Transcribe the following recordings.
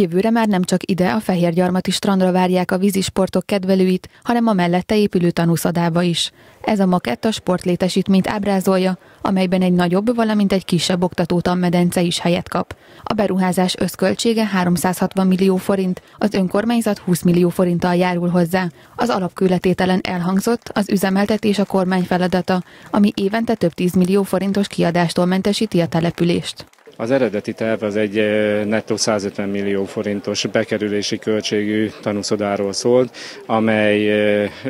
Jövőre már nem csak ide a Fehérgyarmati strandra várják a vízisportok kedvelőit, hanem a mellette épülő tanúszadába is. Ez a makett a sportlétesítményt ábrázolja, amelyben egy nagyobb, valamint egy kisebb oktatótanmedence is helyet kap. A beruházás összköltsége 360 millió forint, az önkormányzat 20 millió forinttal járul hozzá. Az alapkőletételen elhangzott az üzemeltetés a kormány feladata, ami évente több 10 millió forintos kiadástól mentesíti a települést. Az eredeti terv az egy nettó 150 millió forintos bekerülési költségű tanúszodáról szólt, amely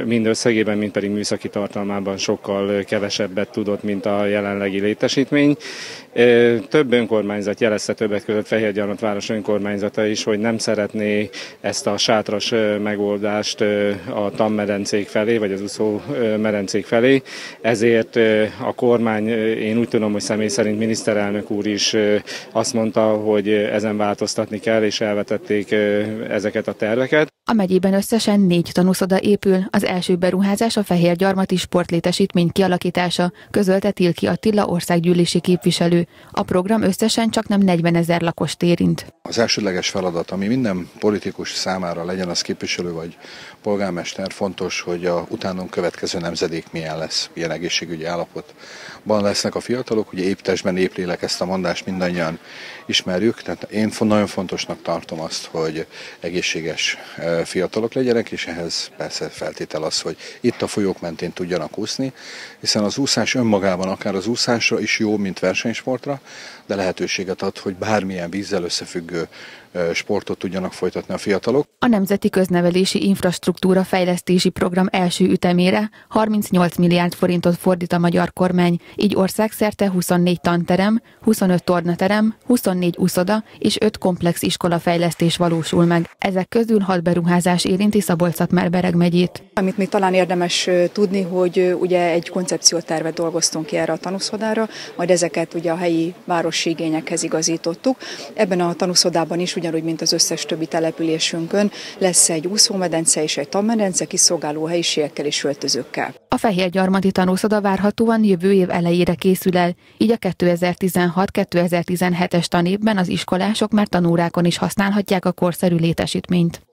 mind összegében, mind pedig műszaki tartalmában sokkal kevesebbet tudott, mint a jelenlegi létesítmény. Több önkormányzat jelezte többek között Fehérgyarmat város önkormányzata is, hogy nem szeretné ezt a sátras megoldást a tammedencék felé, vagy az úszó medencék felé. Ezért a kormány, én úgy tudom, hogy személy szerint miniszterelnök úr is azt mondta, hogy ezen változtatni kell, és elvetették ezeket a terveket. A megyében összesen négy tanúszoda épül, az első beruházás a Fehér Gyarmati sportlétesítmény kialakítása, közölte Tilki Attila országgyűlési képviselő. A program összesen csak nem 40 ezer lakost érint. Az elsődleges feladat, ami minden politikus számára legyen az képviselő vagy polgármester, fontos, hogy a utánunk következő nemzedék milyen lesz, milyen egészségügyi állapotban lesznek a fiatalok. Ugye épp testben, épp lélek ezt a mondást mindannyian ismerjük, tehát én nagyon fontosnak tartom azt, hogy egészséges fiatalok legyenek, és ehhez persze feltétel az, hogy itt a folyók mentén tudjanak úszni, hiszen az úszás önmagában akár az úszásra is jó, mint versenysportra, de lehetőséget ad, hogy bármilyen vízzel összefüggő sportot tudjanak folytatni a fiatalok. A Nemzeti Köznevelési Infrastruktúra Fejlesztési Program első ütemére 38 milliárd forintot fordít a magyar kormány, így országszerte 24 tanterem, 25 tornaterem, 24 uszoda és 5 komplex iskola fejlesztés valósul meg. Ezek közül 6 beruházás érinti Szabolcs-Szatmár-Bereg megyét. Amit még talán érdemes tudni, hogy ugye egy koncepciótervet dolgoztunk ki erre a tanúszodára, majd ezeket ugye a helyi városi igényekhez igazítottuk. Ebben a tanúszodában is ugyanúgy, mint az összes többi településünkön, lesz egy úszómedence és egy tanmedence kiszolgáló helyiségekkel és öltözőkkel. A Fehérgyarmati tanúszoda várhatóan jövő év elejére készül el, így a 2016-2017-es tanévben az iskolások már tanórákon is használhatják a korszerű létesítményt.